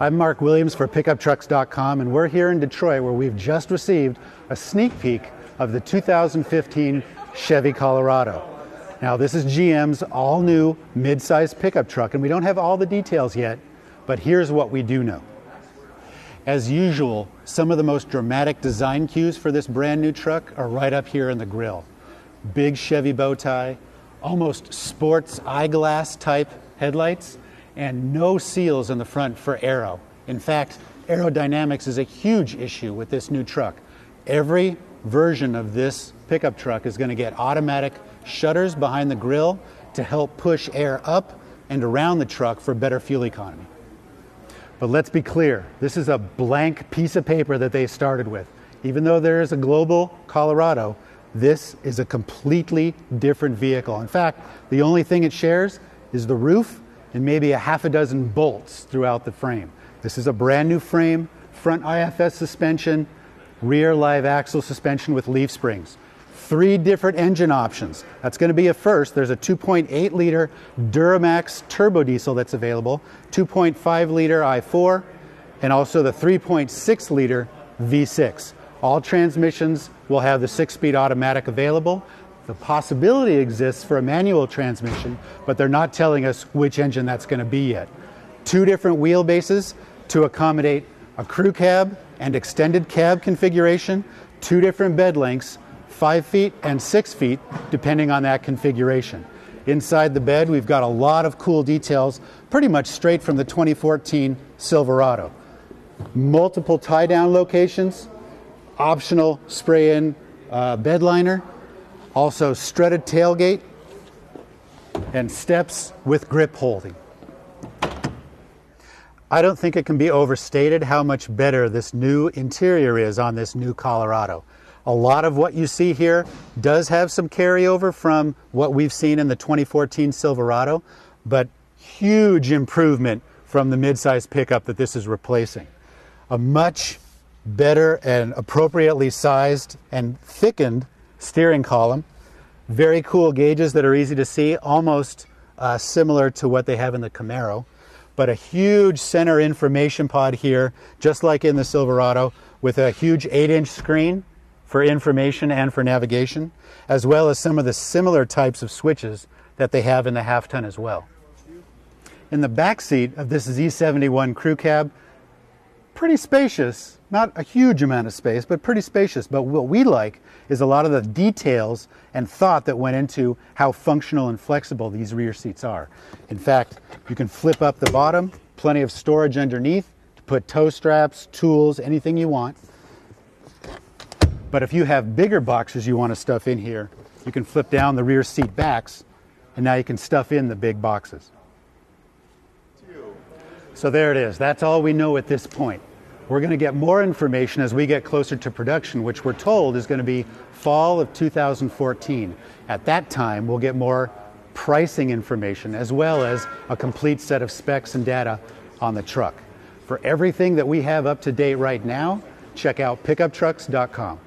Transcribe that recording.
I'm Mark Williams for PickupTrucks.com, and we're here in Detroit where we've just received a sneak peek of the 2015 Chevy Colorado. Now, this is GM's all new mid-size pickup truck, and we don't have all the details yet, but here's what we do know. As usual, some of the most dramatic design cues for this brand new truck are right up here in the grill. Big Chevy bow tie, almost sports eyeglass type headlights, and no seals in the front for aero. In fact, aerodynamics is a huge issue with this new truck. Every version of this pickup truck is going to get automatic shutters behind the grill to help push air up and around the truck for better fuel economy. But let's be clear this is a blank piece of paper that they started with. Even though there is a global Colorado, this is a completely different vehicle. In fact, the only thing it shares is the roof and maybe a half a dozen bolts throughout the frame. This is a brand new frame, front IFS suspension, rear live axle suspension with leaf springs. Three different engine options. That's going to be a first. There's a 2.8 liter Duramax turbo diesel that's available, 2.5 liter i4, and also the 3.6 liter V6. All transmissions will have the six speed automatic available. The possibility exists for a manual transmission, but they're not telling us which engine that's going to be yet. Two different wheelbases to accommodate a crew cab and extended cab configuration, two different bed lengths, five feet and six feet, depending on that configuration. Inside the bed, we've got a lot of cool details, pretty much straight from the 2014 Silverado. Multiple tie down locations, optional spray in uh, bed liner, also strutted tailgate, and steps with grip holding. I don't think it can be overstated how much better this new interior is on this new Colorado. A lot of what you see here does have some carryover from what we've seen in the 2014 Silverado, but huge improvement from the midsize pickup that this is replacing. A much better and appropriately sized and thickened steering column. Very cool gauges that are easy to see, almost uh, similar to what they have in the Camaro. But a huge center information pod here, just like in the Silverado, with a huge 8 inch screen for information and for navigation, as well as some of the similar types of switches that they have in the half ton as well. In the back seat of this Z71 crew cab, pretty spacious, not a huge amount of space, but pretty spacious. But what we like is a lot of the details and thought that went into how functional and flexible these rear seats are. In fact, you can flip up the bottom, plenty of storage underneath to put tow straps, tools, anything you want. But if you have bigger boxes you want to stuff in here, you can flip down the rear seat backs and now you can stuff in the big boxes. So there it is. That's all we know at this point. We're going to get more information as we get closer to production, which we're told is going to be fall of 2014. At that time, we'll get more pricing information as well as a complete set of specs and data on the truck. For everything that we have up to date right now, check out pickuptrucks.com.